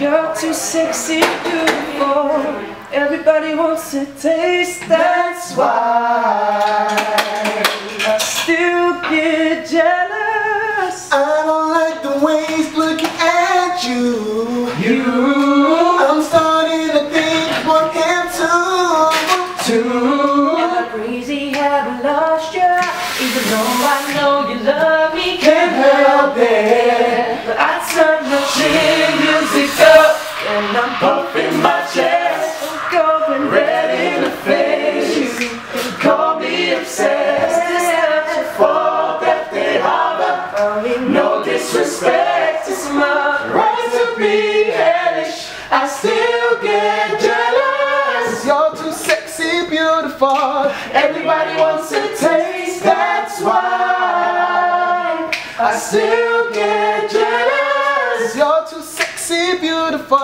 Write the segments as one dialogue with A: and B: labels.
A: You're too sexy, beautiful. Everybody wants to taste. That's why I still get jealous.
B: I don't like the way he's looking at you.
A: You
B: I'm starting to think want him to.
A: too. Am I crazy? Have I lost you? Even though I know you love me, can't help it. But I turn the chin and I'm puffing my chest. Going red in the face. You call me obsessed. It's not your fault that they mean, no disrespect. It's my right to be hellish. I still get jealous.
B: You're too sexy, beautiful.
A: Everybody wants a taste, that's why I still get jealous.
B: You're sexy, beautiful.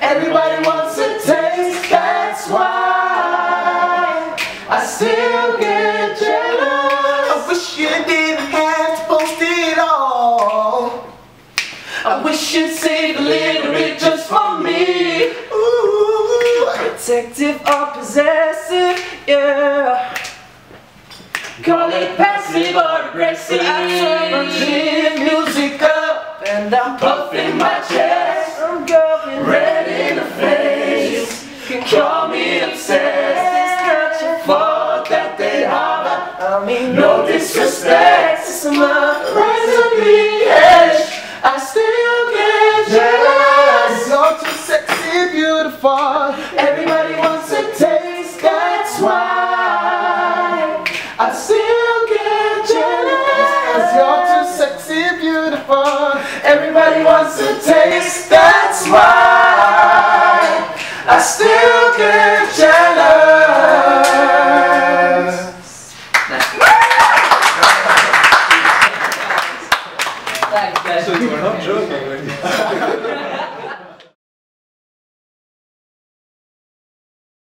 A: Everybody wants a taste, that's why I still get jealous.
B: I wish you didn't have to post it all.
A: I wish you'd save a little bit just for me.
B: Ooh.
A: Protective or possessive, yeah. Call it passive or aggressive. I turn my chin music up and I'm puffing my chest. I no disrespect, it's my recipe, yes. I still get jealous.
B: You're too sexy, beautiful.
A: Everybody wants a taste, that's why I still get jealous.
B: Cause You're too sexy, beautiful.
A: Everybody wants a taste, that's why I still get.